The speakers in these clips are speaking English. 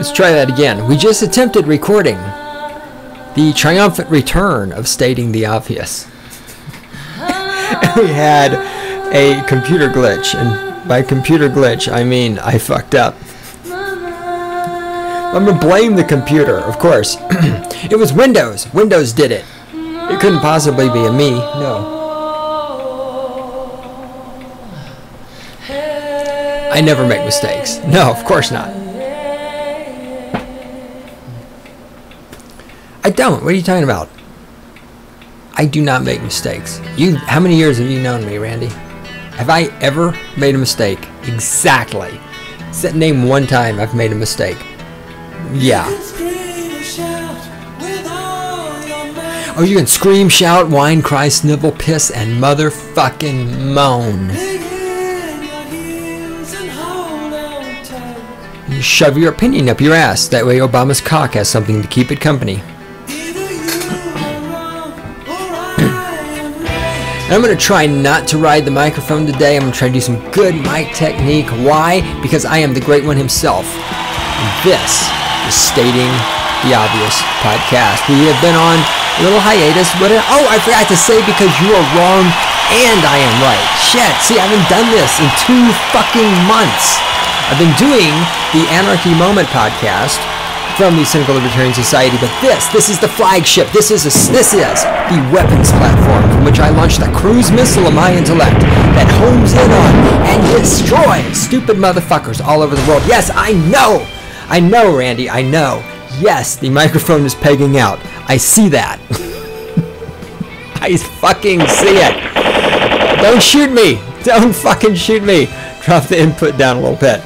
Let's try that again. We just attempted recording the triumphant return of stating the obvious. we had a computer glitch, and by computer glitch, I mean I fucked up. I'm gonna blame the computer, of course. it was Windows. Windows did it. It couldn't possibly be a me. No. I never make mistakes. No, of course not. Don't. What are you talking about? I do not make mistakes. You how many years have you known me, Randy? Have I ever made a mistake? Exactly. Set name one time I've made a mistake. Yeah. Oh, you can scream, shout, whine, cry, snivel, piss, and motherfucking moan. You shove your opinion up your ass. That way Obama's cock has something to keep it company. I'm going to try not to ride the microphone today. I'm going to try to do some good mic technique. Why? Because I am the great one himself. And this is Stating the Obvious podcast. We have been on a little hiatus, but uh, oh, I forgot to say because you are wrong and I am right. Shit, see, I haven't done this in two fucking months. I've been doing the Anarchy Moment podcast from the Cynical Libertarian Society, but this, this is the flagship. This is a, this is the weapons platform from which I launched the cruise missile of my intellect that homes in on and destroys stupid motherfuckers all over the world. Yes, I know. I know, Randy. I know. Yes, the microphone is pegging out. I see that. I fucking see it. Don't shoot me. Don't fucking shoot me. Drop the input down a little bit.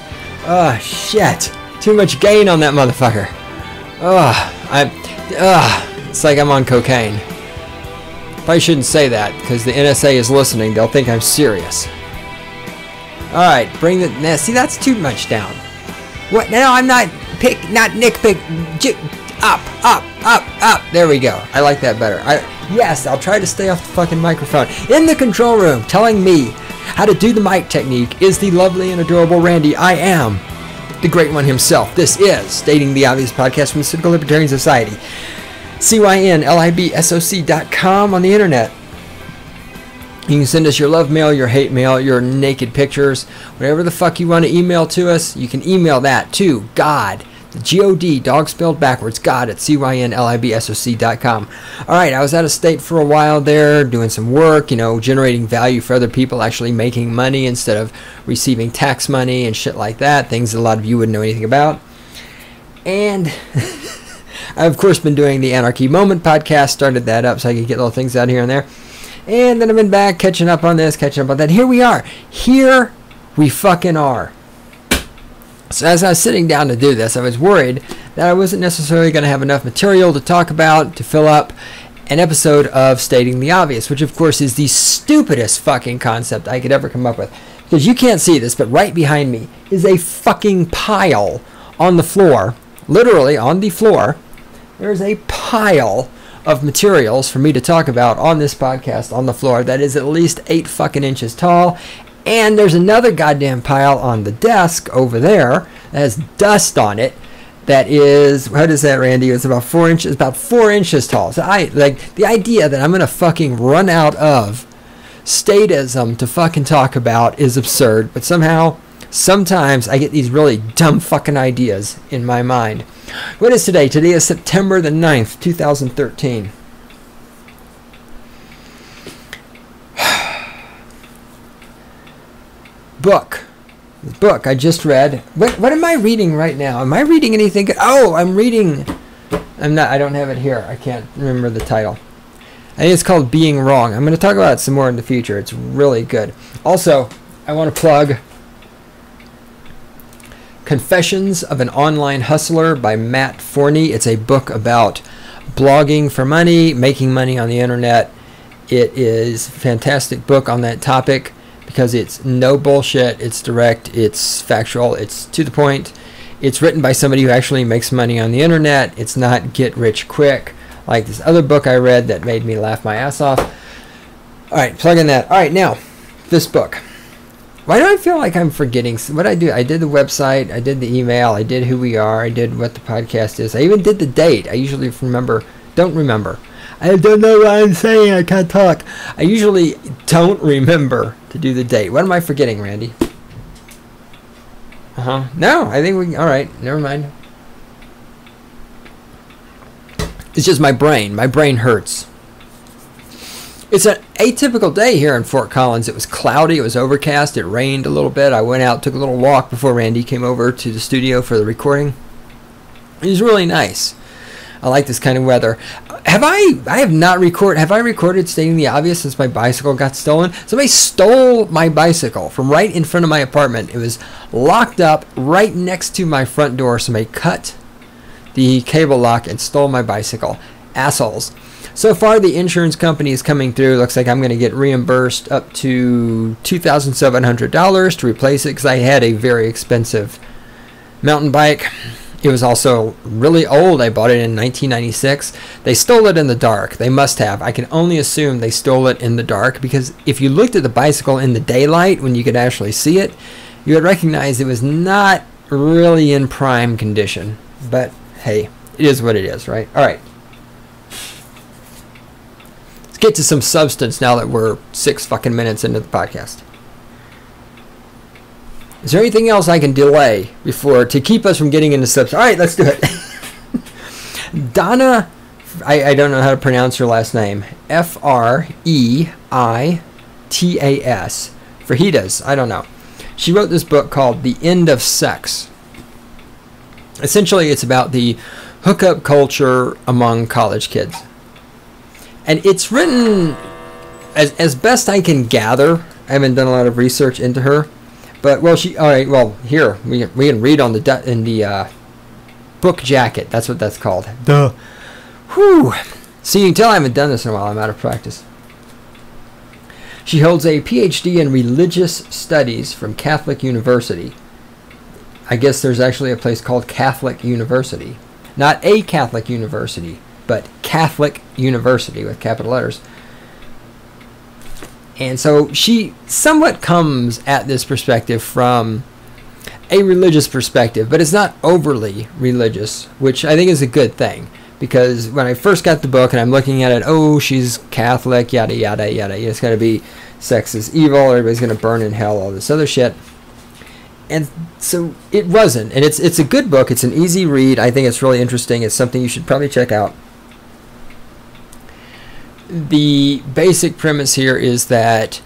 Oh, shit. Too much gain on that motherfucker. Ugh, I, ugh, it's like I'm on cocaine. Probably shouldn't say that because the NSA is listening. They'll think I'm serious. All right, bring the. Now, see, that's too much down. What? No, I'm not pick, not nitpick. J- up, up, up, up. There we go. I like that better. I yes, I'll try to stay off the fucking microphone. In the control room, telling me how to do the mic technique is the lovely and adorable Randy. I am the great one himself. This is Stating the Obvious podcast from the Cynical Libertarian Society. CYNLIBSOC.com on the internet. You can send us your love mail, your hate mail, your naked pictures, whatever the fuck you want to email to us. You can email that to God, G O D, dog spelled backwards, God at CYNLIBSOC.com. All right, I was out of state for a while there doing some work, you know, generating value for other people, actually making money instead of receiving tax money and shit like that, things that a lot of you wouldn't know anything about. And I've, of course, been doing the Anarchy Moment podcast, started that up so I could get little things out here and there. And then I've been back catching up on this, catching up on that. Here we are. Here we fucking are. So as I was sitting down to do this, I was worried that I wasn't necessarily going to have enough material to talk about to fill up an episode of Stating the Obvious, which of course is the stupidest fucking concept I could ever come up with. Because you can't see this, but right behind me is a fucking pile on the floor, literally on the floor. There's a pile of materials for me to talk about on this podcast on the floor that is at least eight fucking inches tall. And there's another goddamn pile on the desk over there that has dust on it that is what is that randy? It's about four inches about four inches tall. So i like the idea that i'm gonna fucking run out of statism to fucking talk about is absurd. But somehow sometimes i get these really dumb fucking ideas in my mind. What is today? Today is september the 9th 2013 book book I just read. What what am I reading right now? Am I reading anything? Oh, I'm reading. I'm not. I don't have it here. I can't remember the title. I think it's called Being Wrong. I'm going to talk about it some more in the future. It's really good. Also, I want to plug Confessions of an Online Hustler by Matt Forney. It's a book about blogging for money, making money on the internet. It is a fantastic book on that topic because it's no bullshit, it's direct, it's factual, it's to the point. It's written by somebody who actually makes money on the internet. It's not get rich quick like this other book I read that made me laugh my ass off. All right, plug in that. All right, now, this book. why do I feel like I'm forgetting what I do? I did the website, I did the email, I did who we are, I did what the podcast is. I even did the date. I usually remember, don't remember. I don't know what I'm saying. I can't talk. I usually don't remember to do the date. What am I forgetting, Randy? Uh huh. No, I think we. All right. Never mind. It's just my brain. My brain hurts. It's an atypical day here in Fort Collins. It was cloudy, it was overcast, it rained a little bit. I went out, took a little walk before Randy came over to the studio for the recording. It was really nice. I like this kind of weather. Have I? I have not record. Have I recorded stating the obvious since my bicycle got stolen? Somebody stole my bicycle from right in front of my apartment. It was locked up right next to my front door. Somebody cut the cable lock and stole my bicycle. Assholes. So far, the insurance company is coming through. Looks like I'm going to get reimbursed up to $2,700 to replace it because I had a very expensive mountain bike. It was also really old. I bought it in 1996. They stole it in the dark. They must have. I can only assume they stole it in the dark because if you looked at the bicycle in the daylight when you could actually see it, you would recognize it was not really in prime condition. But hey, it is what it is, right? All right Let's get to some substance now that we're six fucking minutes into the podcast. Is there anything else I can delay before to keep us from getting into substance? All right, let's do it. Donna, I, I don't know how to pronounce her last name. F R E I T A S. Fajitas, I don't know. She wrote this book called The End of Sex. Essentially, it's about the hookup culture among college kids and it's written as as best I can gather. I haven't done a lot of research into her, but well, she all right. Well, here we we can read on the in the uh, book jacket. That's what that's called. Duh. Whew. See, you can tell I haven't done this in a while. I'm out of practice. She holds a PhD in religious studies from Catholic University. I guess there's actually a place called Catholic University, not a Catholic university, but Catholic University with capital letters. And so she somewhat comes at this perspective from a religious perspective, but it's not overly religious, which I think is a good thing. Because when I first got the book and I'm looking at it, oh, she's Catholic, yada, yada, yada. It's going to be sex is evil, everybody's going to burn in hell, all this other shit. And so it wasn't. And it's, it's a good book. It's an easy read. I think it's really interesting. It's something you should probably check out the basic premise here is that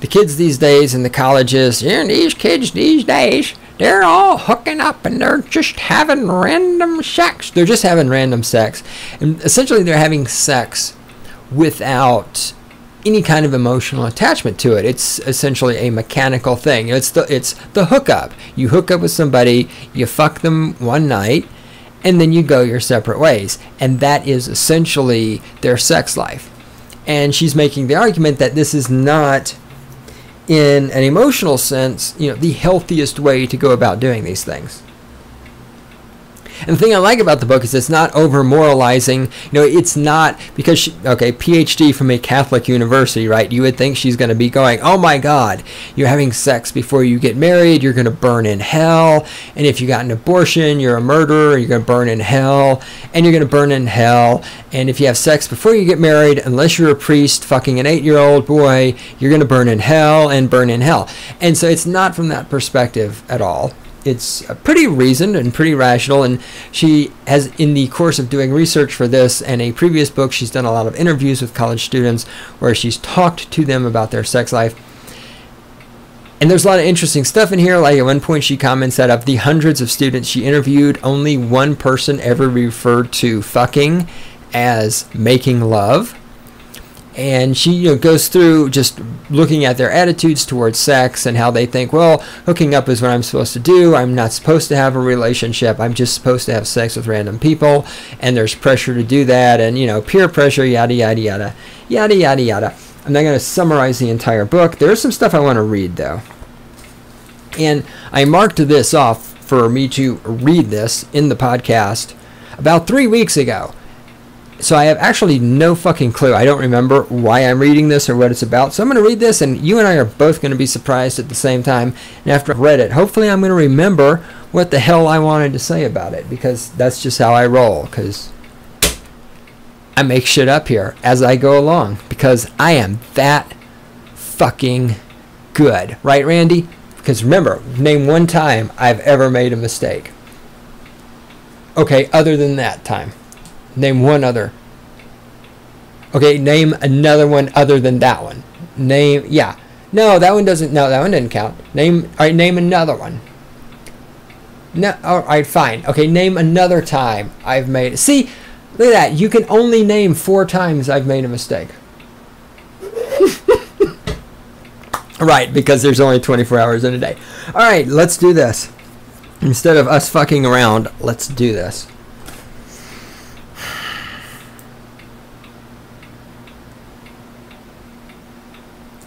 the kids these days in the colleges, yeah, these kids these days, they're all hooking up and they're just having random sex. They're just having random sex. And essentially, they're having sex without any kind of emotional attachment to it. It's essentially a mechanical thing. It's the it's the hookup. You hook up with somebody, you fuck them one night, and then you go your separate ways. And that is essentially their sex life. And she's making the argument that this is not, in an emotional sense, you know, the healthiest way to go about doing these things. And the thing I like about the book is it's not over moralizing. You know, it's not because she, okay, PhD from a Catholic university, right? You would think she's going to be going, "Oh my God, you're having sex before you get married. You're going to burn in hell. And if you got an abortion, you're a murderer. You're going to burn in hell, and you're going to burn in hell. And if you have sex before you get married, unless you're a priest fucking an eight-year-old boy, you're going to burn in hell and burn in hell." And so it's not from that perspective at all it's uh, pretty reasoned and pretty rational. And she has, in the course of doing research for this and a previous book, she's done a lot of interviews with college students where she's talked to them about their sex life. And there's a lot of interesting stuff in here. Like at one point, she comments that of the hundreds of students she interviewed, only one person ever referred to fucking as making love and she you know, goes through just looking at their attitudes towards sex and how they think, well, hooking up is what I'm supposed to do. I'm not supposed to have a relationship. I'm just supposed to have sex with random people, and there's pressure to do that, and you know, peer pressure, yada yada yada, yada yada yada. I'm not going to summarize the entire book. There's some stuff I want to read though, and I marked this off for me to read this in the podcast about three weeks ago so I have actually no fucking clue. I don't remember why I'm reading this or what it's about. So I'm going to read this, and you and I are both going to be surprised at the same time. And after I've read it, hopefully I'm going to remember what the hell I wanted to say about it because that's just how I roll. Because I make shit up here as I go along because I am that fucking good. Right, Randy? Because remember, name one time I've ever made a mistake. Okay, other than that time. Name one other. Okay, name another one other than that one. Name, yeah. No, that one doesn't, no, that one didn't count. Name, all right, name another one. No, all right, fine. Okay, name another time I've made, see, look at that. You can only name four times I've made a mistake. right, because there's only 24 hours in a day. All right, let's do this. Instead of us fucking around, let's do this.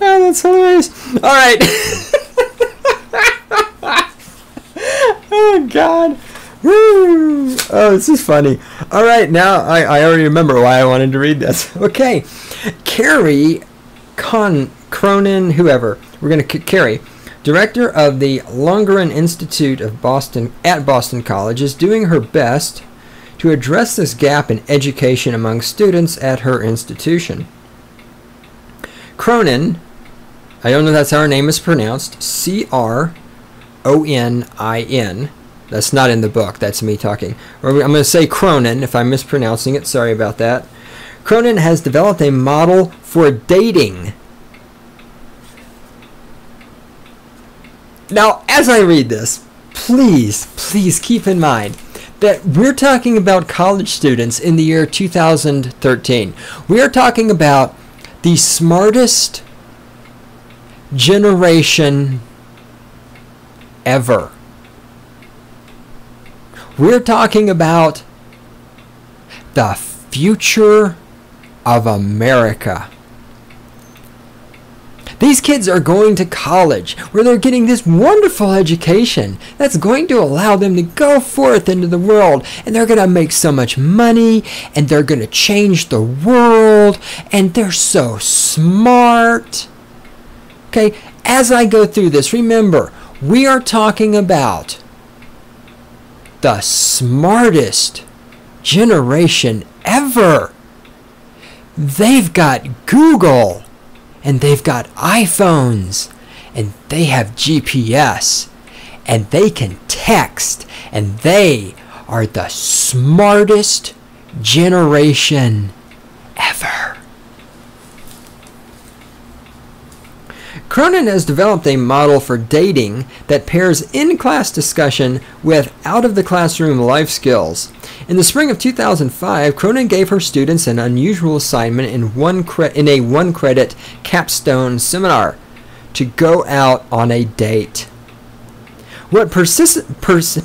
Oh, that's hilarious. All right. oh, God. Woo. Oh, this is funny. All right, now I, I already remember why I wanted to read this. Okay. Kerry Con Cronin, whoever. We're going to Kerry director of the Lonergan Institute of Boston at Boston College, is doing her best to address this gap in education among students at her institution. Cronin, I don't know if that's how her name is pronounced, C R O N I N. That's not in the book, that's me talking. I'm going to say Cronin if I'm mispronouncing it, sorry about that. Cronin has developed a model for dating Now, as I read this, please, please keep in mind that we're talking about college students in the year 2013. We are talking about the smartest generation ever. We're talking about the future of America. These kids are going to college where they're getting this wonderful education that's going to allow them to go forth into the world and they're going to make so much money and they're going to change the world and they're so smart. Okay, as I go through this, remember, we are talking about the smartest generation ever. They've got Google and they've got iPhones and they have GPS and they can text and they are the smartest generation ever. Cronin has developed a model for dating that pairs in class discussion with out of the classroom life skills. In the spring of 2005, Cronin gave her students an unusual assignment in, one in a one credit capstone seminar to go out on a date. What persis- pers-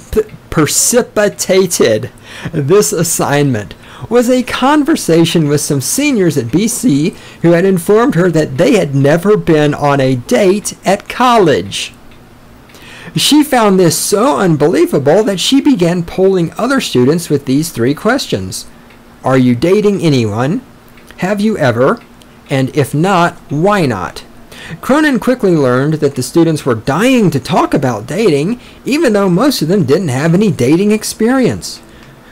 precipitated this assignment was a conversation with some seniors at BC who had informed her that they had never been on a date at college. She found this so unbelievable that she began polling other students with these three questions Are you dating anyone? Have you ever? And if not, why not? Cronin quickly learned that the students were dying to talk about dating, even though most of them didn't have any dating experience.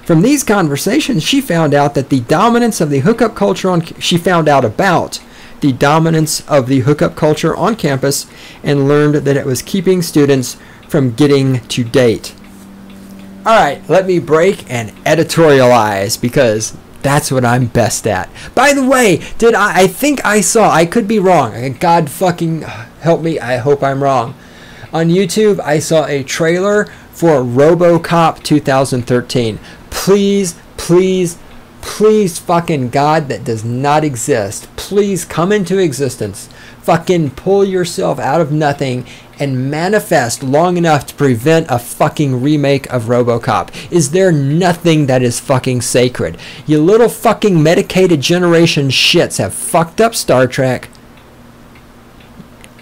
From these conversations, she found out that the dominance of the hookup culture on she found out about the dominance of the hookup culture on campus and learned that it was keeping students from getting to date. All right, let me break and editorialize because that's what I'm best at. By the way, did I I think I saw, I could be wrong. God fucking help me. I hope I'm wrong. On YouTube, I saw a trailer for RoboCop 2013 please, please, please, fucking God that does not exist, please come into existence. Fucking pull yourself out of nothing and manifest long enough to prevent a fucking remake of Robocop. Is there nothing that is fucking sacred? You little fucking medicated generation shits have fucked up Star Trek.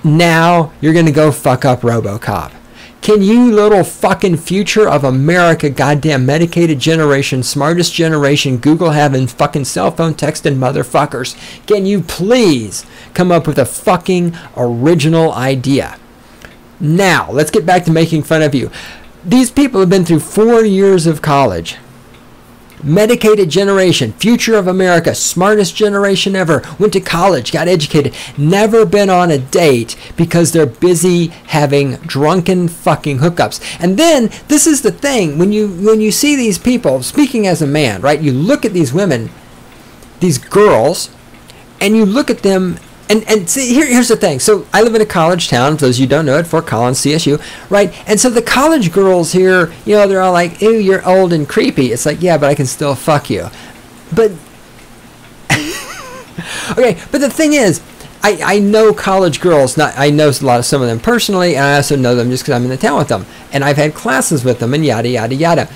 Now you're gonna go fuck up Robocop. Can you little fucking future of America, goddamn medicated generation, smartest generation, Google having fucking cell phone texting motherfuckers, can you please come up with a fucking original idea? Now, let's get back to making fun of you. These people have been through four years of college. Medicated generation, future of America, smartest generation ever, went to college, got educated, never been on a date because they're busy having drunken fucking hookups. And then this is the thing, when you when you see these people, speaking as a man, right? You look at these women, these girls, and you look at them and and see, here, here's the thing. So I live in a college town. For those you don't know it, Fort Collins, CSU, right? And so the college girls here, you know, they're all like, "Ew, you're old and creepy." It's like, yeah, but I can still fuck you. But okay, but the thing is, I, I know college girls. Not I know a lot of some of them personally, and I also know them just because I'm in the town with them, and I've had classes with them, and yada yada yada.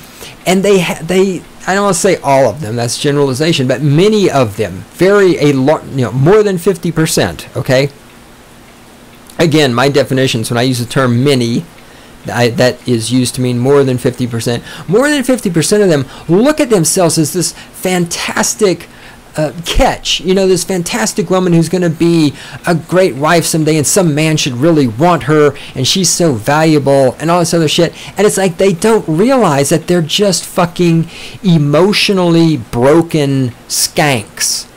And they they I don't want to say all of them, that's generalization, but many of them, very a lot, you know, more than 50%, okay? Again, my definitions when I use the term many, I, that is used to mean more than 50%. More than 50% of them look at themselves as this fantastic uh, catch. You know, this fantastic woman who's going to be a great wife someday, and some man should really want her, and she's so valuable, and all this other shit. And it's like they don't realize that they're just fucking emotionally broken skanks.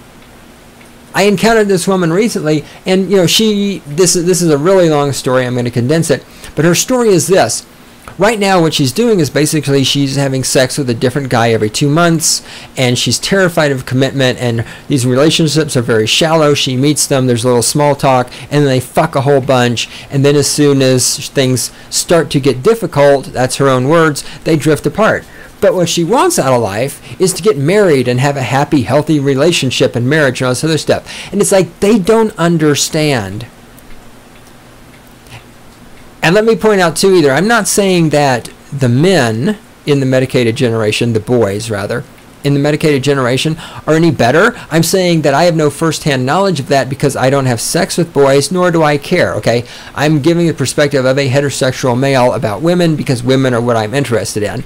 I encountered this woman recently, and you know, she. This is this is a really long story. I'm going to condense it, but her story is this right now what she's doing is basically she's having sex with a different guy every two months and she's terrified of commitment and these relationships are very shallow she meets them there's a little small talk and then they fuck a whole bunch and then as soon as things start to get difficult that's her own words they drift apart but what she wants out of life is to get married and have a happy, healthy relationship and marriage and all this other stuff. And it's like they don't understand and let me point out too either I'm not saying that the men in the medicated generation, the boys rather, in the medicated generation are any better. I'm saying that I have no firsthand knowledge of that because I don't have sex with boys, nor do I care, okay? I'm giving the perspective of a heterosexual male about women because women are what I'm interested in.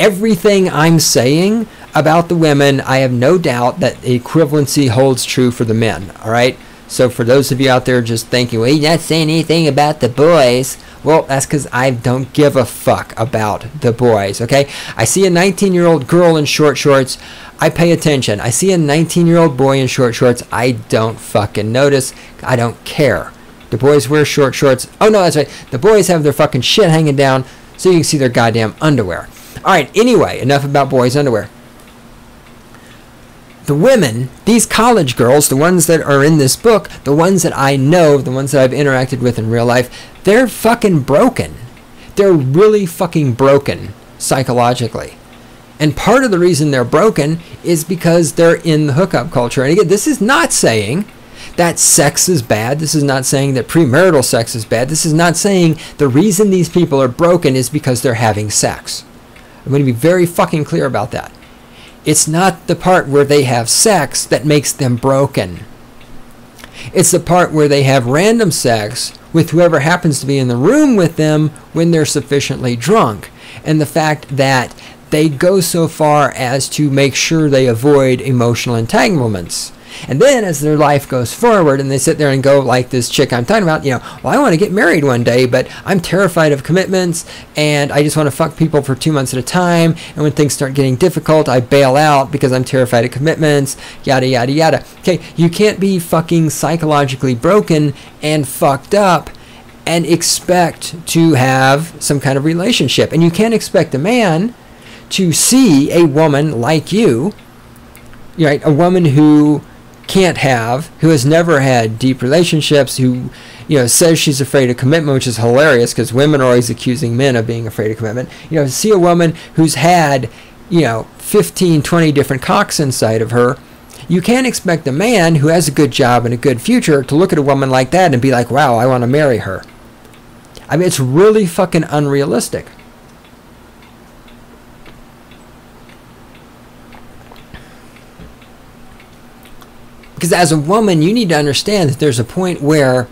Everything I'm saying about the women, I have no doubt that equivalency holds true for the men, all right? So for those of you out there just thinking, well, you're not saying anything about the boys. Well, that's because I don't give a fuck about the boys, okay? I see a 19 year old girl in short shorts. I pay attention. I see a 19 year old boy in short shorts. I don't fucking notice. I don't care. The boys wear short shorts. Oh, no, that's right. The boys have their fucking shit hanging down so you can see their goddamn underwear. All right, anyway, enough about boys' underwear the women, these college girls, the ones that are in this book, the ones that I know, the ones that I've interacted with in real life, they're fucking broken. They're really fucking broken psychologically. And part of the reason they're broken is because they're in the hookup culture. And again, this is not saying that sex is bad. This is not saying that premarital sex is bad. This is not saying the reason these people are broken is because they're having sex. I'm going to be very fucking clear about that. It's not the part where they have sex that makes them broken. It's the part where they have random sex with whoever happens to be in the room with them when they're sufficiently drunk. And the fact that they go so far as to make sure they avoid emotional entanglements. And then as their life goes forward and they sit there and go like this chick I'm talking about, you know, well, I want to get married one day, but I'm terrified of commitments and I just want to fuck people for two months at a time. And when things start getting difficult, I bail out because I'm terrified of commitments, yada, yada, yada. Okay, you can't be fucking psychologically broken and fucked up and expect to have some kind of relationship. And you can't expect a man to see a woman like you, right? A woman who can't have, who has never had deep relationships, who you know says she's afraid of commitment, which is hilarious because women are always accusing men of being afraid of commitment. You know, see a woman who's had you know 15, 20 different cocks inside of her. You can't expect a man who has a good job and a good future to look at a woman like that and be like, "Wow, I want to marry her." I mean, it's really fucking unrealistic. Because as a woman, you need to understand that there's a point where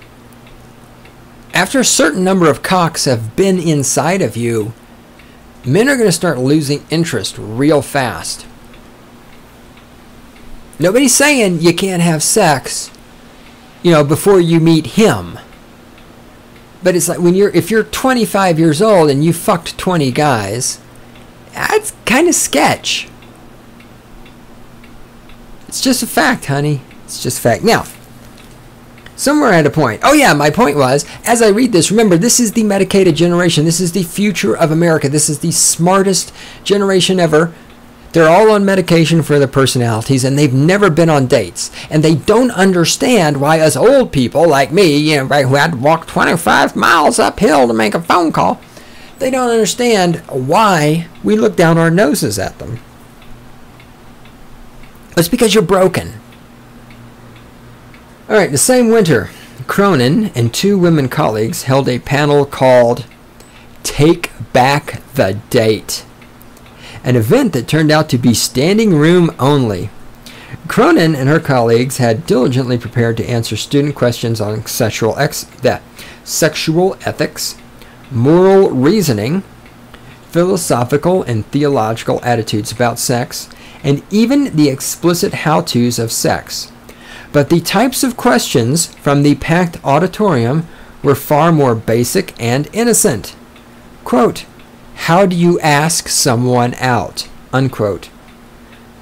after a certain number of cocks have been inside of you, men are going to start losing interest real fast. Nobody's saying you can't have sex, you know, before you meet him. But it's like when you're if you're 25 years old and you fucked 20 guys, that's kind of sketch. It's just a fact, honey. It's just fact. Now, somewhere at a point. Oh yeah, my point was, as I read this, remember this is the medicated generation. This is the future of America. This is the smartest generation ever. They're all on medication for their personalities and they've never been on dates. And they don't understand why us old people like me, you know, right, who had to walk 25 miles uphill to make a phone call, they don't understand why we look down our noses at them. It's because you're broken. All right, the same winter, Cronin and two women colleagues held a panel called Take Back the Date an event that turned out to be standing room only. Cronin and her colleagues had diligently prepared to answer student questions on sexual, ex- sexual ethics, moral reasoning, philosophical and theological attitudes about sex, and even the explicit how to's of sex. But the types of questions from the packed auditorium were far more basic and innocent. Quote, how do you ask someone out? Unquote.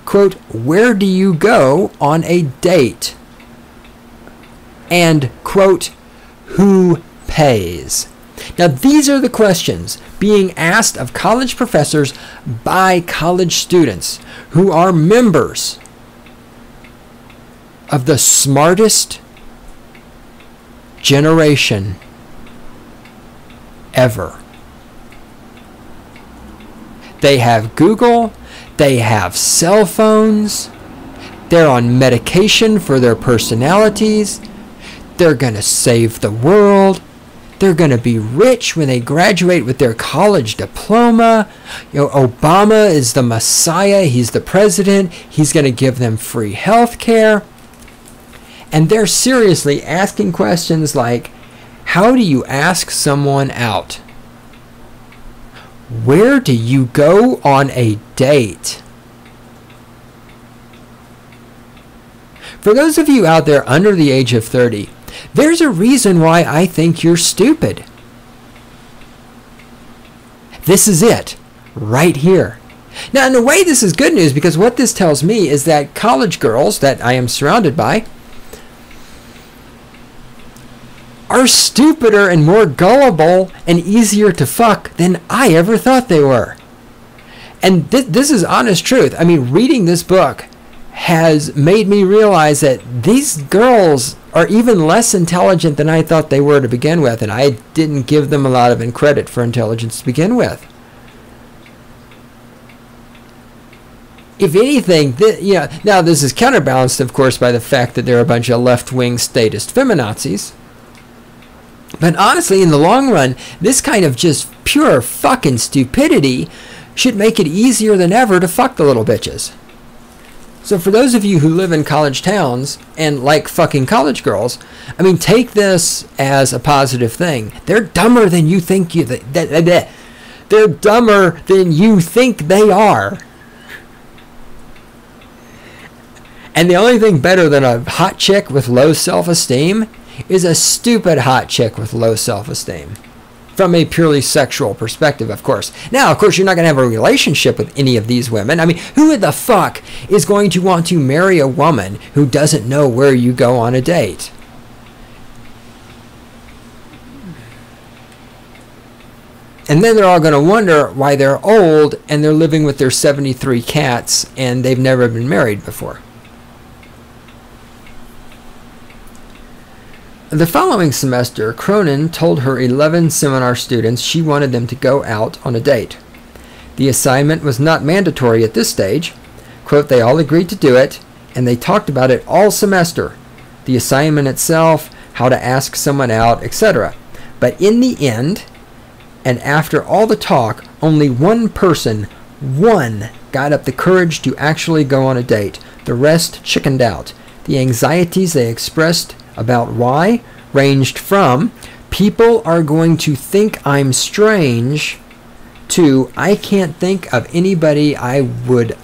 Quote, where do you go on a date? And, quote, who pays? Now, these are the questions being asked of college professors by college students who are members of the smartest generation ever. They have Google. They have cell phones. They're on medication for their personalities. They're going to save the world. They're going to be rich when they graduate with their college diploma. You know, Obama is the messiah. He's the president. He's going to give them free health care. And they're seriously asking questions like, how do you ask someone out? Where do you go on a date? For those of you out there under the age of 30, there's a reason why I think you're stupid. This is it, right here. Now, in a way, this is good news because what this tells me is that college girls that I am surrounded by are stupider and more gullible and easier to fuck than I ever thought they were. And th- this is honest truth. I mean, reading this book has made me realize that these girls are even less intelligent than I thought they were to begin with, and I didn't give them a lot of credit for intelligence to begin with. If anything, th- you know, now this is counterbalanced, of course, by the fact that they're a bunch of left-wing statist feminazis but honestly, in the long run, this kind of just pure fucking stupidity should make it easier than ever to fuck the little bitches. So for those of you who live in college towns and like fucking college girls, I mean, take this as a positive thing. They're dumber than you think you. They're dumber than you think they are. And the only thing better than a hot chick with low self-esteem is a stupid hot chick with low self esteem. From a purely sexual perspective, of course. Now, of course, you're not going to have a relationship with any of these women. I mean, who the fuck is going to want to marry a woman who doesn't know where you go on a date? And then they're all going to wonder why they're old and they're living with their 73 cats and they've never been married before. The following semester, Cronin told her 11 seminar students she wanted them to go out on a date. The assignment was not mandatory at this stage. Quote, they all agreed to do it, and they talked about it all semester. The assignment itself, how to ask someone out, etc. But in the end, and after all the talk, only one person, one, got up the courage to actually go on a date. The rest chickened out. The anxieties they expressed about why ranged from people are going to think I'm strange to I can't think of anybody I would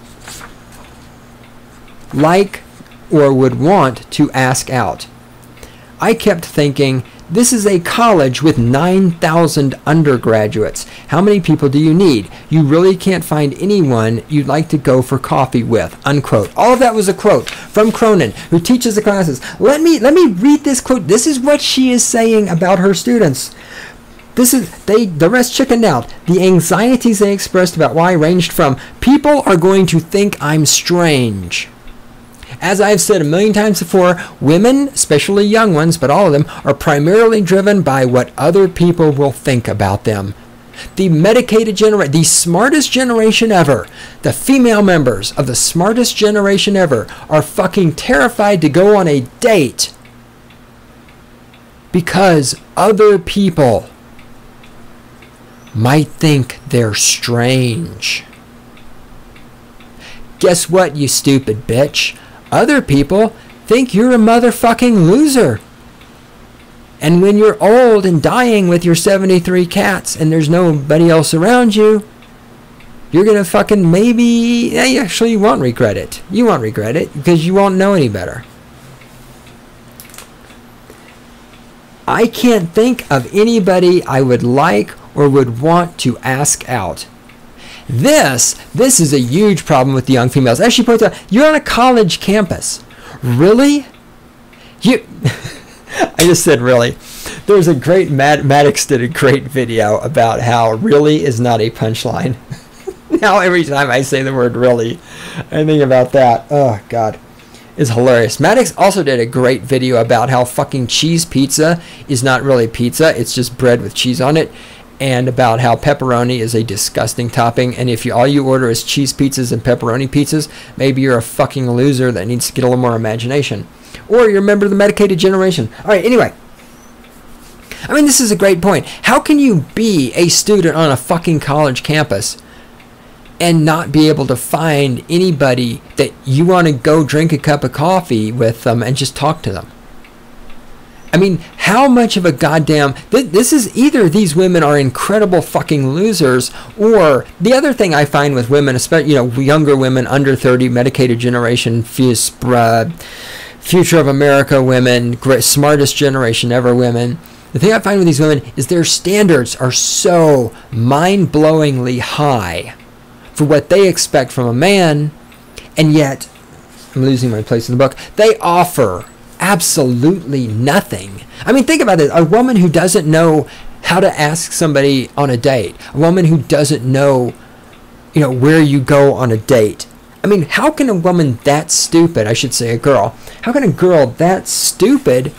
like or would want to ask out. I kept thinking, this is a college with 9,000 undergraduates. How many people do you need? You really can't find anyone you'd like to go for coffee with. Unquote. All of that was a quote from Cronin, who teaches the classes. Let me let me read this quote. This is what she is saying about her students. This is they the rest chickened out. The anxieties they expressed about why ranged from people are going to think I'm strange as I've said a million times before, women, especially young ones, but all of them, are primarily driven by what other people will think about them. The medicated generation, the smartest generation ever, the female members of the smartest generation ever are fucking terrified to go on a date because other people might think they're strange. Guess what, you stupid bitch? Other people think you're a motherfucking loser. And when you're old and dying with your 73 cats and there's nobody else around you, you're going to fucking maybe, actually, you won't regret it. You won't regret it because you won't know any better. I can't think of anybody I would like or would want to ask out. This, this is a huge problem with the young females. As she points out, you're on a college campus. Really? You, I just said really. There's a great, Mad, Maddox did a great video about how really is not a punchline. now every time I say the word really, I think about that. Oh, God. Is hilarious. Maddox also did a great video about how fucking cheese pizza is not really pizza. It's just bread with cheese on it and about how pepperoni is a disgusting topping. And if you, all you order is cheese pizzas and pepperoni pizzas, maybe you're a fucking loser that needs to get a little more imagination. Or you're a member of the medicated generation. All right, anyway. I mean, this is a great point. How can you be a student on a fucking college campus and not be able to find anybody that you want to go drink a cup of coffee with them and just talk to them? I mean, how much of a goddamn th- this is either these women are incredible fucking losers, or the other thing I find with women, especially you know younger women under thirty, medicated generation, uh, future of America women, great, smartest generation ever women. The thing I find with these women is their standards are so mind-blowingly high for what they expect from a man, and yet I'm losing my place in the book. They offer absolutely nothing. I mean, think about it. a woman who doesn't know how to ask somebody on a date, a woman who doesn't know, you know, where you go on a date. I mean, how can a woman that stupid, I should say a girl, how can a girl that stupid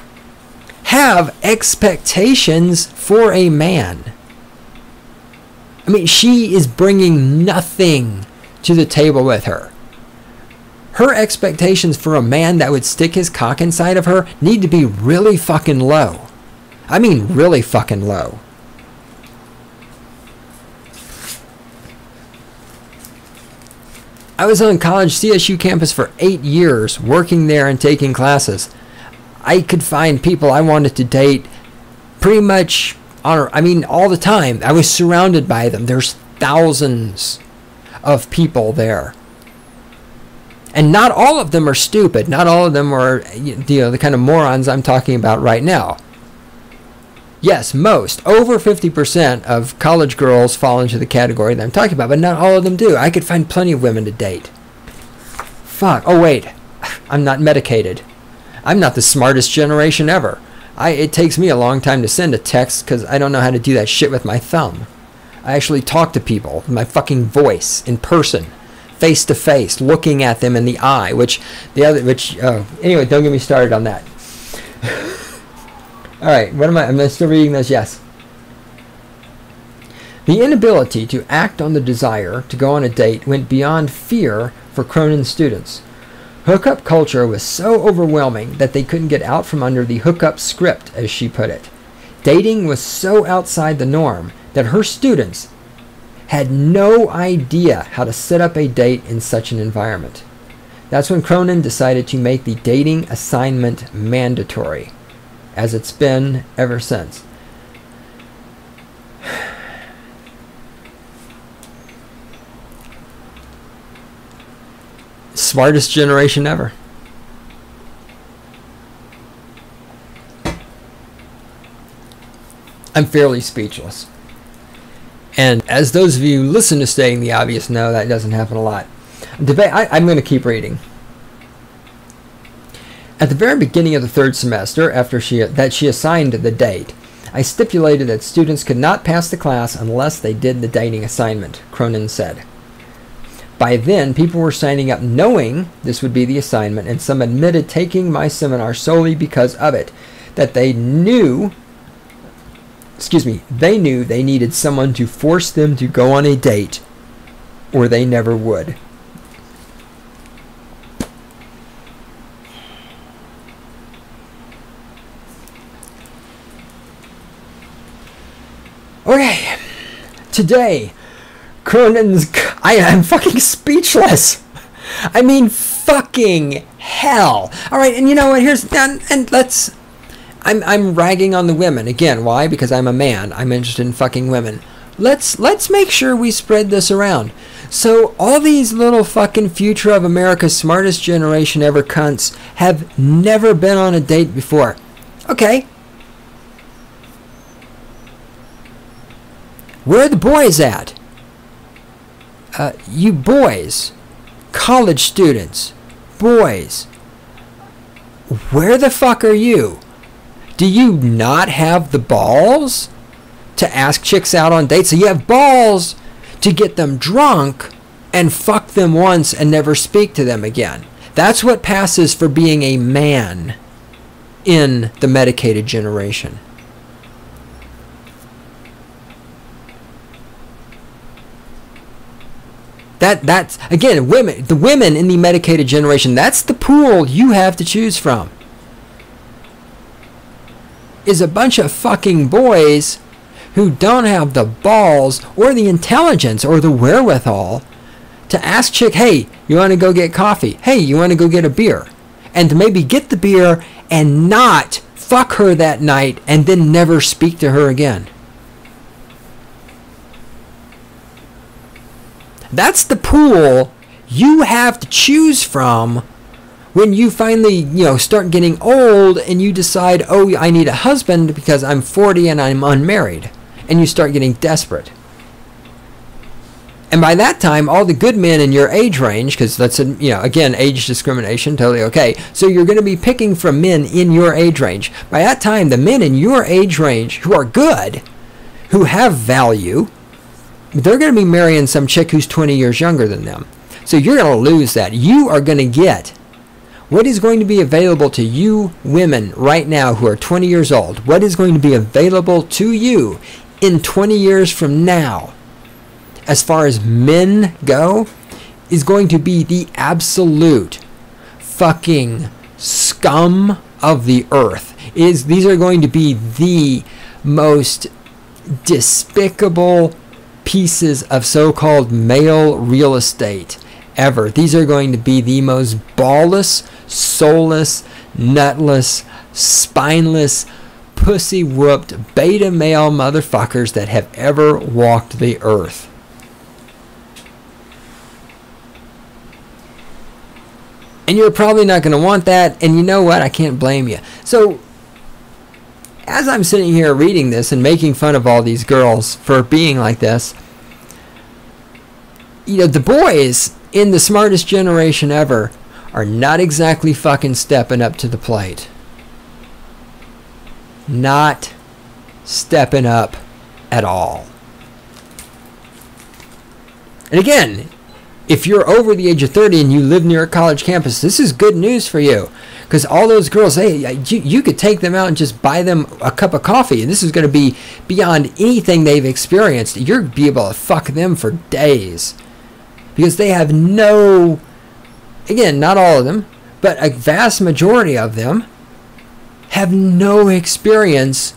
have expectations for a man? I mean, she is bringing nothing to the table with her her expectations for a man that would stick his cock inside of her need to be really fucking low. I mean, really fucking low. I was on college CSU campus for eight years, working there and taking classes. I could find people I wanted to date pretty much on, I mean, all the time. I was surrounded by them. There's thousands of people there and not all of them are stupid. Not all of them are you know the kind of morons I'm talking about right now. Yes, most over 50% of college girls fall into the category that I'm talking about, but not all of them do. I could find plenty of women to date. Fuck. Oh wait, I'm not medicated. I'm not the smartest generation ever. I it takes me a long time to send a text because I don't know how to do that shit with my thumb. I actually talk to people my fucking voice in person face to face, looking at them in the eye. Which the other, which uh, anyway, don't get me started on that. All right, what am I? am I'm still reading this. Yes. The inability to act on the desire to go on a date went beyond fear for Cronin's students. Hookup culture was so overwhelming that they couldn't get out from under the hookup script, as she put it. Dating was so outside the norm that her students had no idea how to set up a date in such an environment. That's when Cronin decided to make the dating assignment mandatory, as it's been ever since. Smartest generation ever. I'm fairly speechless. And as those of you listen to Stating the Obvious know, that doesn't happen a lot. Debate. I, I'm going to keep reading. At the very beginning of the third semester, after she that she assigned the date, I stipulated that students could not pass the class unless they did the dating assignment, Cronin said. By then, people were signing up knowing this would be the assignment, and some admitted taking my seminar solely because of it, that they knew excuse me, they knew they needed someone to force them to go on a date, or they never would. Okay, today, Cronin's. I am fucking speechless. I mean, fucking hell. All right, and you know what? Here's and, and let's I'm I'm ragging on the women again. Why? Because I'm a man. I'm interested in fucking women. Let's let's make sure we spread this around. So all these little fucking future of America's smartest generation ever cunts have never been on a date before. Okay. Where are the boys at? Uh, you boys, college students, boys, where the fuck are you? Do you not have the balls to ask chicks out on dates? So you have balls to get them drunk and fuck them once and never speak to them again. That's what passes for being a man in the medicated generation. That that's again women the women in the medicated generation that's the pool you have to choose from is a bunch of fucking boys who don't have the balls or the intelligence or the wherewithal to ask chick, hey, you want to go get coffee? Hey, you want to go get a beer? And to maybe get the beer and not fuck her that night and then never speak to her again. That's the pool you have to choose from when you finally, you know, start getting old and you decide, oh, I need a husband because I'm 40 and I'm unmarried, and you start getting desperate. And by that time, all the good men in your age range, because that's, a, you know, again, age discrimination, totally okay. So you're going to be picking from men in your age range. By that time, the men in your age range who are good, who have value, they're going to be marrying some chick who's 20 years younger than them. So you're going to lose that. You are going to get what is going to be available to you women right now who are 20 years old? What is going to be available to you in 20 years from now, as far as men go, is going to be the absolute fucking scum of the earth. Is these are going to be the most despicable pieces of so-called male real estate ever. These are going to be the most ballless, soulless, nutless, spineless, pussy whooped beta male motherfuckers that have ever walked the earth. And you're probably not going to want that. And you know what? I can't blame you. So, as I'm sitting here reading this and making fun of all these girls for being like this, you know, the boys in the smartest generation ever are not exactly fucking stepping up to the plate. Not stepping up at all. And again, if you're over the age of 30 and you live near a college campus, this is good news for you. Because all those girls, hey, you, you could take them out and just buy them a cup of coffee. And this is going to be beyond anything they've experienced. You're be able to fuck them for days because they have no, again, not all of them, but a vast majority of them have no experience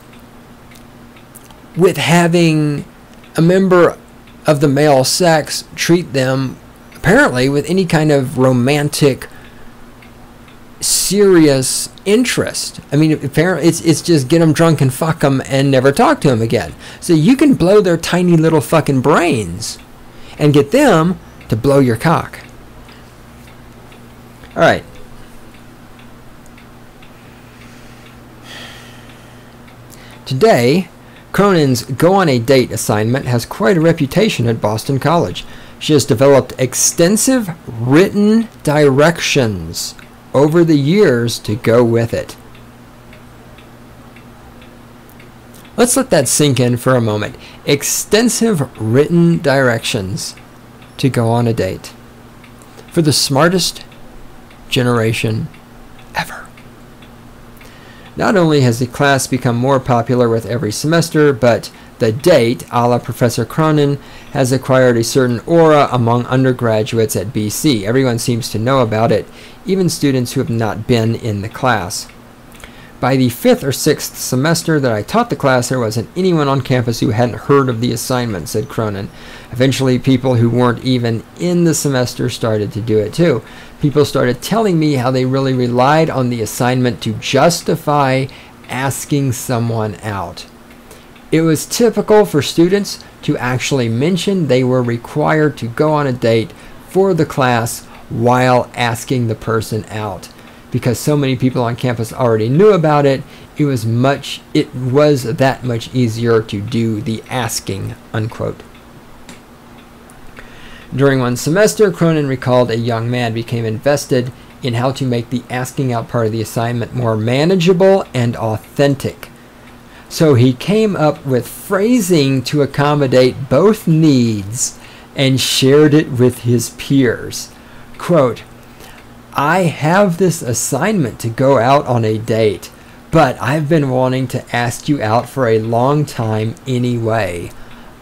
with having a member of the male sex treat them apparently with any kind of romantic serious interest. I mean, apparently it's it's just get them drunk and fuck them and never talk to them again. So you can blow their tiny little fucking brains and get them to blow your cock. All right. Today, Cronin's Go on a Date assignment has quite a reputation at Boston College. She has developed extensive written directions over the years to go with it. Let's let that sink in for a moment. Extensive written directions to go on a date for the smartest generation ever. Not only has the class become more popular with every semester, but the date, a la Professor Cronin, has acquired a certain aura among undergraduates at BC. Everyone seems to know about it, even students who have not been in the class. By the fifth or sixth semester that I taught the class, there wasn't anyone on campus who hadn't heard of the assignment, said Cronin. Eventually, people who weren't even in the semester started to do it too. People started telling me how they really relied on the assignment to justify asking someone out. It was typical for students to actually mention they were required to go on a date for the class while asking the person out because so many people on campus already knew about it it was much it was that much easier to do the asking unquote. During one semester cronin recalled a young man became invested in how to make the asking out part of the assignment more manageable and authentic. So he came up with phrasing to accommodate both needs and shared it with his peers. Quote I have this assignment to go out on a date, but I've been wanting to ask you out for a long time anyway.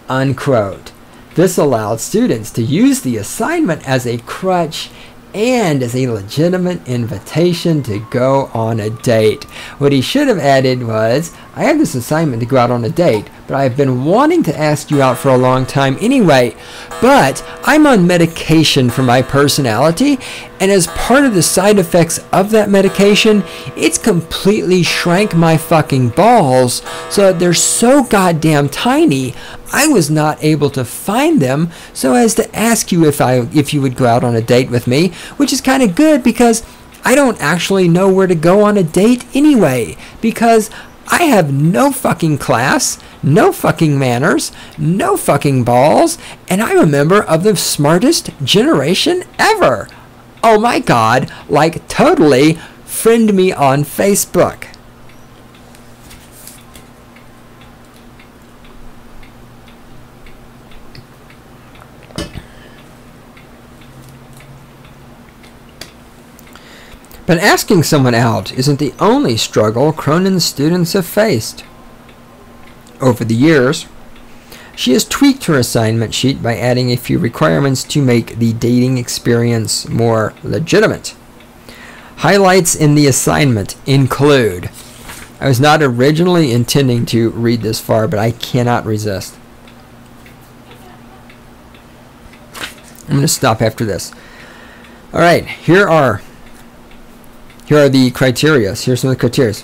Unquote. This allowed students to use the assignment as a crutch and as a legitimate invitation to go on a date. What he should have added was, I have this assignment to go out on a date, but I've been wanting to ask you out for a long time anyway. But I'm on medication for my personality, and as part of the side effects of that medication, it's completely shrank my fucking balls so that they're so goddamn tiny. I was not able to find them so as to ask you if I if you would go out on a date with me, which is kind of good because I don't actually know where to go on a date anyway because I have no fucking class, no fucking manners, no fucking balls, and I'm a member of the smartest generation ever. Oh my god, like totally friend me on Facebook. But asking someone out isn't the only struggle Cronin's students have faced. Over the years, she has tweaked her assignment sheet by adding a few requirements to make the dating experience more legitimate. Highlights in the assignment include I was not originally intending to read this far, but I cannot resist. I'm going to stop after this. All right, here are here are the criteria. Here's some of the criteria.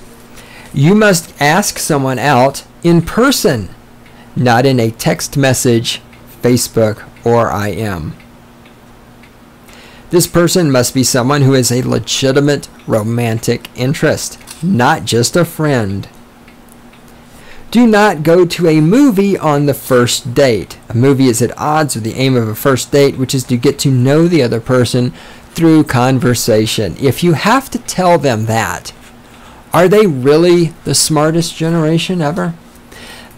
You must ask someone out in person, not in a text message, Facebook, or IM. This person must be someone who is a legitimate romantic interest, not just a friend. Do not go to a movie on the first date. A movie is at odds with the aim of a first date, which is to get to know the other person through conversation. If you have to tell them that, are they really the smartest generation ever?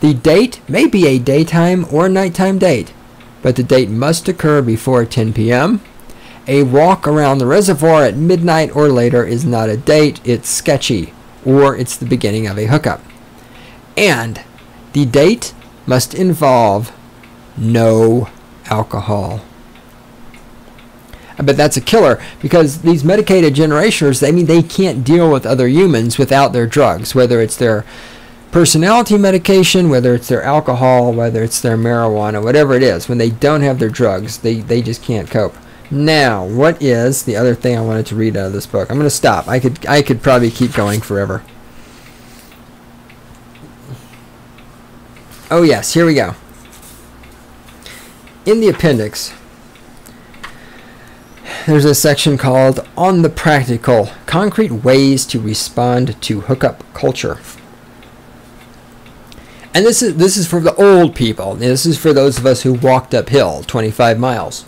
The date may be a daytime or nighttime date, but the date must occur before 10 p.m. A walk around the reservoir at midnight or later is not a date, it's sketchy, or it's the beginning of a hookup. And the date must involve no alcohol. But that's a killer because these medicated generationers, I mean, they can't deal with other humans without their drugs, whether it's their personality medication, whether it's their alcohol, whether it's their marijuana, whatever it is. When they don't have their drugs, they, they just can't cope. Now, what is the other thing I wanted to read out of this book? I'm going to stop. I could I could probably keep going forever. Oh yes, here we go. In the appendix, there's a section called On the Practical Concrete Ways to Respond to Hookup Culture. And this is this is for the old people. This is for those of us who walked uphill 25 miles.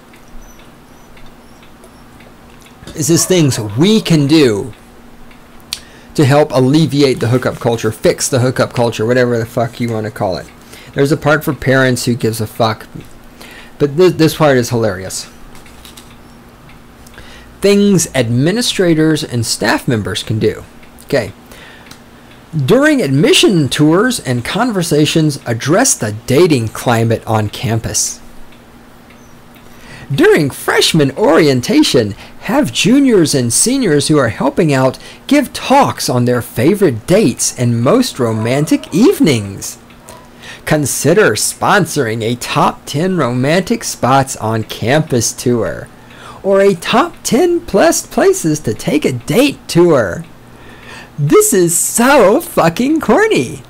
This is things we can do to help alleviate the hookup culture, fix the hookup culture, whatever the fuck you want to call it. There's a part for parents who gives a fuck. But this, this part is hilarious. Things administrators and staff members can do. Okay. During admission tours and conversations, address the dating climate on campus. During freshman orientation, have juniors and seniors who are helping out give talks on their favorite dates and most romantic evenings. Consider sponsoring a top 10 romantic spots on campus tour or a top 10 plus places to take a date tour. This is so fucking corny.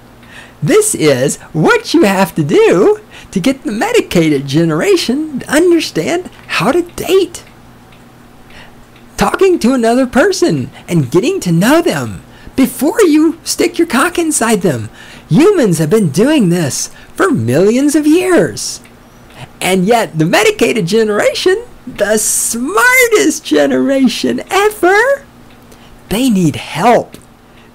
This is what you have to do to get the medicated generation to understand how to date. Talking to another person and getting to know them before you stick your cock inside them. Humans have been doing this for millions of years. And yet, the medicated generation, the smartest generation ever, they need help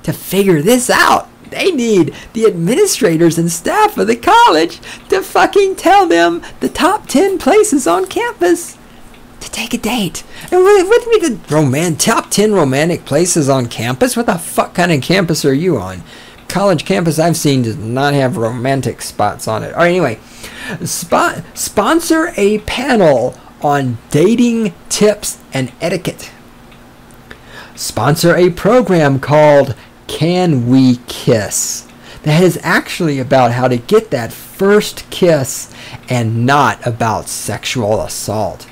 to figure this out. They need the administrators and staff of the college to fucking tell them the top 10 places on campus to take a date. And what, be the roman top 10 romantic places on campus? What the fuck kind of campus are you on? College campus I've seen does not have romantic spots on it. Right, anyway, spot, sponsor a panel on dating tips and etiquette. Sponsor a program called can We Kiss? That is actually about how to get that first kiss and not about sexual assault.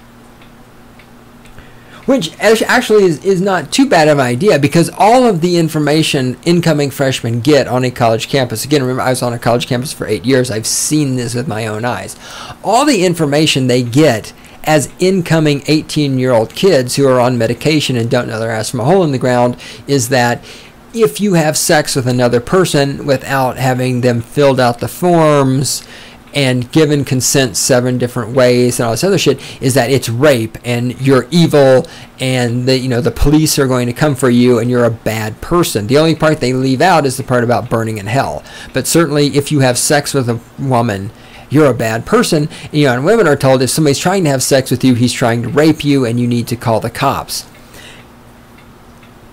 Which actually is, is not too bad of an idea because all of the information incoming freshmen get on a college campus, again, remember I was on a college campus for eight years, I've seen this with my own eyes. All the information they get as incoming 18 year old kids who are on medication and don't know their ass from a hole in the ground is that if you have sex with another person without having them filled out the forms and given consent seven different ways and all this other shit is that it's rape and you're evil and the you know the police are going to come for you and you're a bad person. The only part they leave out is the part about burning in hell. But certainly if you have sex with a woman you're a bad person. And, you know, and women are told if somebody's trying to have sex with you, he's trying to rape you, and you need to call the cops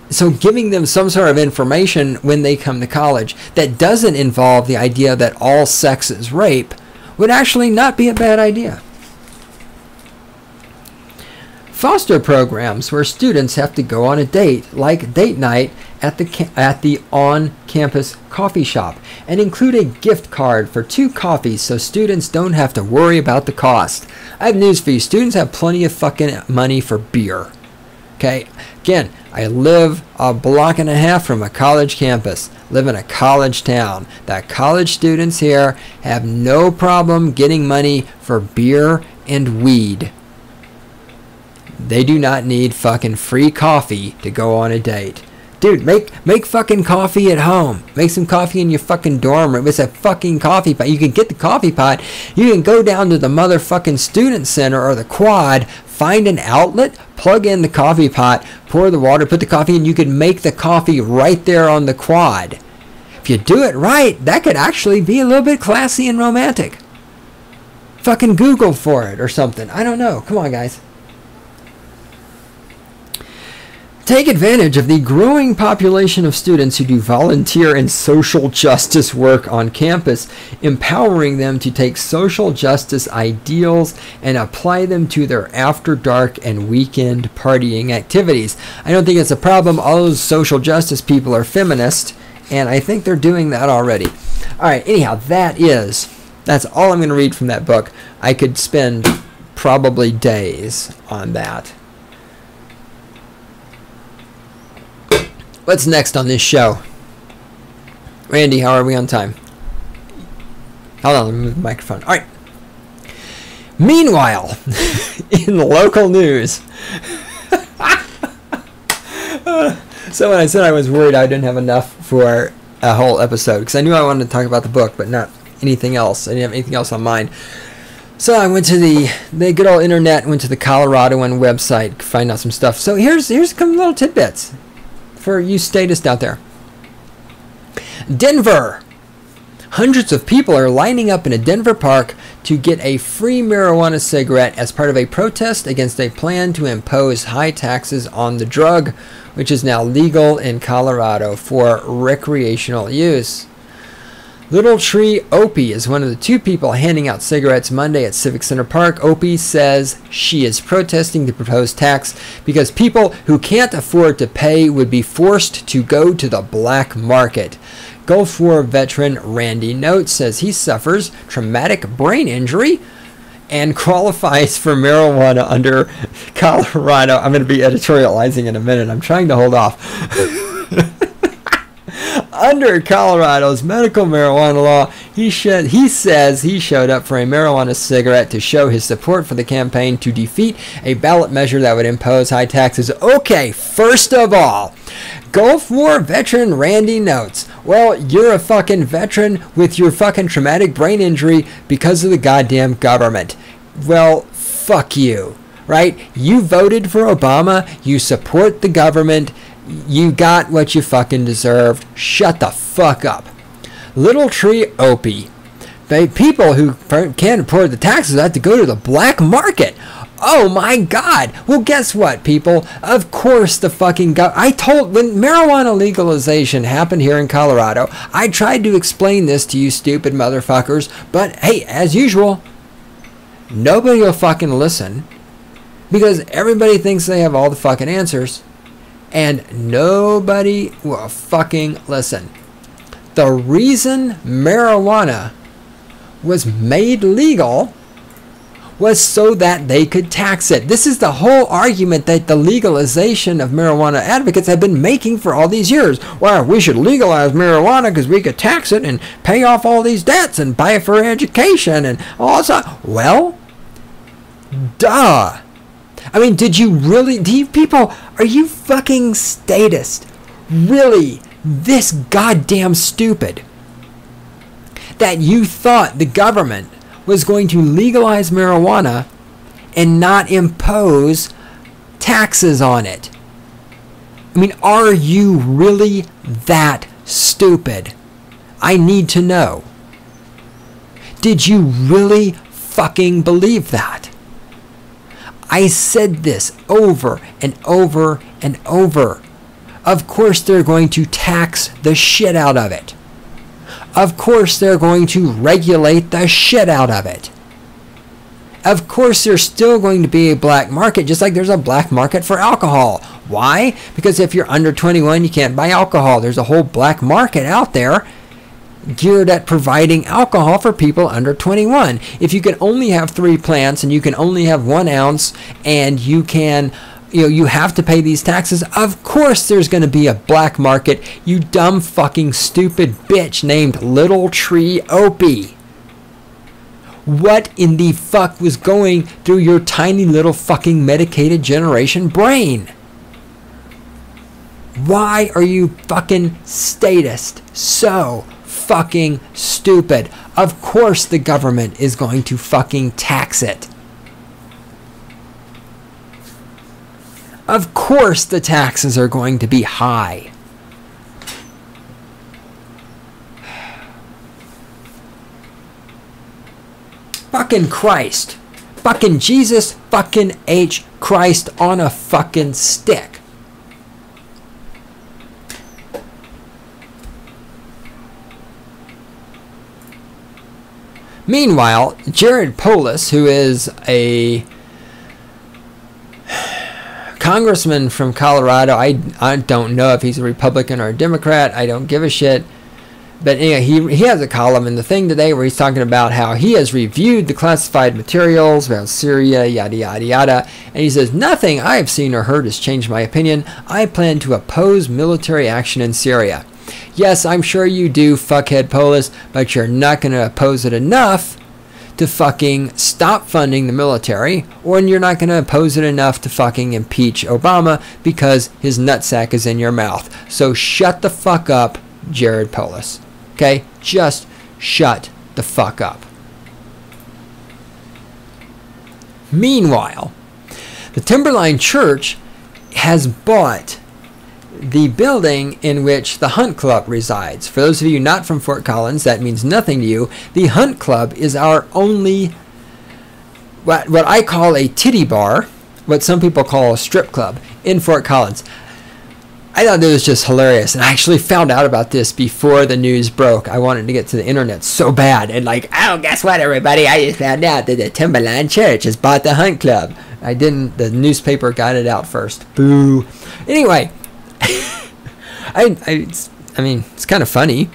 so giving them some sort of information when they come to college that doesn't involve the idea that all sex is rape would actually not be a bad idea. Foster programs where students have to go on a date, like date night at the at the on-campus coffee shop, and include a gift card for two coffees so students don't have to worry about the cost. I have news for you: students have plenty of fucking money for beer. Okay, again, I live a block and a half from a college campus, live in a college town. That college students here have no problem getting money for beer and weed. They do not need fucking free coffee to go on a date. Dude, make make fucking coffee at home. Make some coffee in your fucking dorm room. It's a fucking coffee pot. You can get the coffee pot. You can go down to the motherfucking student center or the quad, find an outlet, plug in the coffee pot, pour the water, put the coffee in. You can make the coffee right there on the quad. If you do it right, that could actually be a little bit classy and romantic. Fucking Google for it or something. I don't know. Come on, guys. Take advantage of the growing population of students who do volunteer and social justice work on campus, empowering them to take social justice ideals and apply them to their after dark and weekend partying activities. I don't think it's a problem. All those social justice people are feminist, and I think they're doing that already. All right, anyhow, that is that's all I'm going to read from that book. I could spend probably days on that. What's next on this show? Randy, how are we on time? Hold on, let me move the microphone. All right. Meanwhile, in the local news, so when I said I was worried I didn't have enough for a whole episode, because I knew I wanted to talk about the book, but not anything else. I didn't have anything else on mind. So I went to the the good old internet, went to the Coloradoan website, find out some stuff. So here's here's couple little tidbits for you statists out there. Denver. Hundreds of people are lining up in a Denver park to get a free marijuana cigarette as part of a protest against a plan to impose high taxes on the drug, which is now legal in Colorado for recreational use. Little Tree Opie is one of the two people handing out cigarettes Monday at Civic Center Park. Opie says she is protesting the proposed tax because people who can't afford to pay would be forced to go to the black market. Gulf War veteran Randy Notes says he suffers traumatic brain injury and qualifies for marijuana under Colorado. I'm going to be editorializing in a minute. I'm trying to hold off. under Colorado's medical marijuana law, he should, he says he showed up for a marijuana cigarette to show his support for the campaign to defeat a ballot measure that would impose high taxes. Okay, first of all, Gulf War veteran Randy notes, well, you're a fucking veteran with your fucking traumatic brain injury because of the goddamn government. Well, fuck you, right? You voted for Obama, you support the government, you got what you fucking deserved. Shut the fuck up. Little Tree Opie. They, people who can't afford the taxes have to go to the black market. Oh my god. Well, guess what, people? Of course the fucking I told when marijuana legalization happened here in Colorado, I tried to explain this to you stupid motherfuckers, but hey, as usual, nobody will fucking listen because everybody thinks they have all the fucking answers and nobody will fucking listen. The reason marijuana was made legal was so that they could tax it. This is the whole argument that the legalization of marijuana advocates have been making for all these years. Well, we should legalize marijuana because we could tax it and pay off all these debts and pay for education and all that. Well, duh. I mean, did you really, do you people, are you fucking statist? Really this goddamn stupid? That you thought the government was going to legalize marijuana and not impose taxes on it. I mean, are you really that stupid? I need to know. Did you really fucking believe that? I said this over and over and over. Of course, they're going to tax the shit out of it of course they're going to regulate the shit out of it. Of course, there's still going to be a black market, just like there's a black market for alcohol. Why? Because if you're under 21, you can't buy alcohol. There's a whole black market out there geared at providing alcohol for people under 21. If you can only have three plants and you can only have one ounce and you can you know, you have to pay these taxes. Of course there's going to be a black market, you dumb fucking stupid bitch named Little Tree Opie. What in the fuck was going through your tiny little fucking medicated generation brain? Why are you fucking statist so fucking stupid? Of course the government is going to fucking tax it. Of course the taxes are going to be high. Fucking Christ. Fucking Jesus fucking H Christ on a fucking stick. Meanwhile, Jared Polis, who is a congressman from Colorado. I, I don't know if he's a Republican or a Democrat. I don't give a shit. But anyway, he, he has a column in the thing today where he's talking about how he has reviewed the classified materials about Syria, yada, yada, yada. And he says, Nothing I have seen or heard has changed my opinion. I plan to oppose military action in Syria. Yes, I'm sure you do, fuckhead Polis, but you're not going to oppose it enough to fucking stop funding the military, or you're not going to oppose it enough to fucking impeach Obama because his nutsack is in your mouth. So shut the fuck up, Jared Polis. Okay? Just shut the fuck up. Meanwhile, the Timberline Church has bought the building in which the Hunt Club resides. For those of you not from Fort Collins, that means nothing to you. The Hunt Club is our only, what, what I call a titty bar, what some people call a strip club in Fort Collins. I thought this was just hilarious, and I actually found out about this before the news broke. I wanted to get to the internet so bad, and like, oh, guess what, everybody? I just found out that the Timberline Church has bought the Hunt Club. I didn't. The newspaper got it out first. Boo. Anyway, I, I, I mean, it's kind of funny.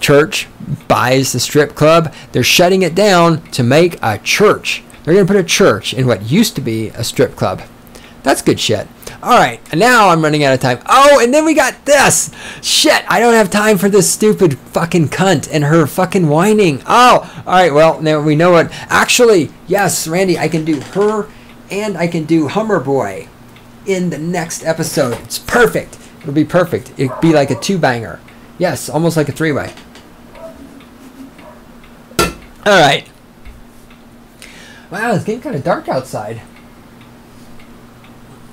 Church buys the strip club. They're shutting it down to make a church. They're going to put a church in what used to be a strip club. That's good shit. All right, and now I'm running out of time. Oh, and then we got this. Shit, I don't have time for this stupid fucking cunt and her fucking whining. Oh, all right, well, now we know what. Actually, yes, Randy, I can do her and I can do Hummer Boy in the next episode. It's perfect. It'll be perfect. It'd be like a two banger. Yes, almost like a three way. All right. Wow, it's getting kind of dark outside.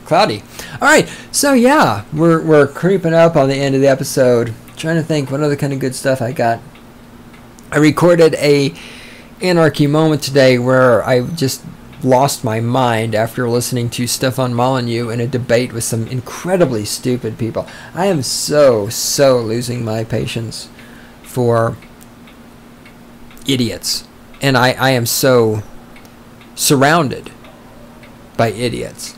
Cloudy. All right, so yeah, we're we're creeping up on the end of the episode. trying to think what other kind of good stuff I got. I recorded a anarchy moment today where I just lost my mind after listening to Stefan Molyneux in a debate with some incredibly stupid people. I am so, so losing my patience for idiots. And I, I am so surrounded by idiots.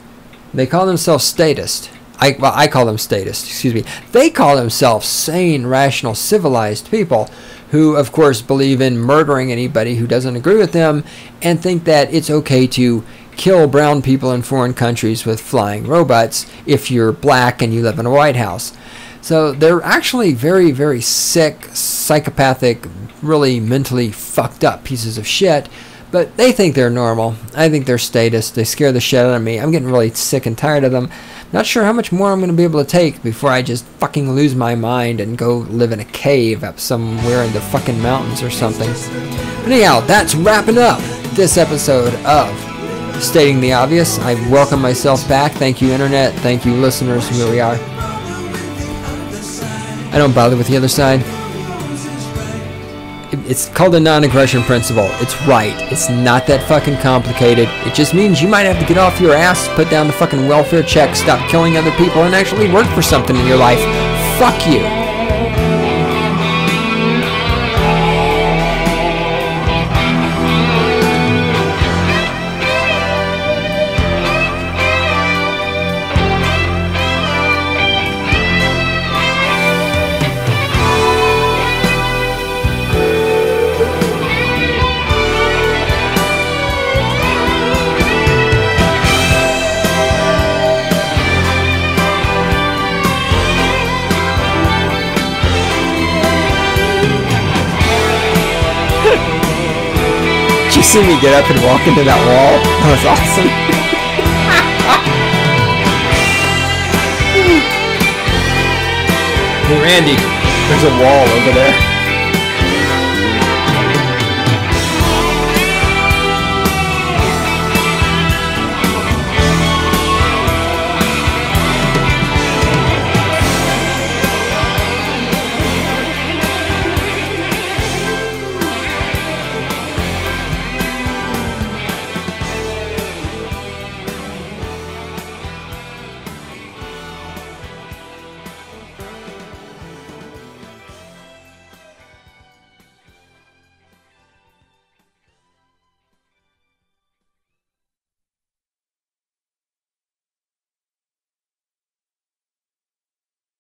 They call themselves statists. I, well, I call them statists, excuse me. They call themselves sane, rational, civilized people who, of course, believe in murdering anybody who doesn't agree with them and think that it's okay to kill brown people in foreign countries with flying robots if you're black and you live in a White House. So they're actually very, very sick, psychopathic, really mentally fucked up pieces of shit. But they think they're normal. I think they're statists. They scare the shit out of me. I'm getting really sick and tired of them. Not sure how much more I'm going to be able to take before I just fucking lose my mind and go live in a cave up somewhere in the fucking mountains or something. But anyhow, that's wrapping up this episode of Stating the Obvious. I welcome myself back. Thank you, Internet. Thank you, listeners. Here we are. I don't bother with the other side it's called the non-aggression principle. It's right. It's not that fucking complicated. It just means you might have to get off your ass, put down the fucking welfare check, stop killing other people, and actually work for something in your life. Fuck you. see me get up and walk into that wall? That was awesome. hey Randy, there's a wall over there.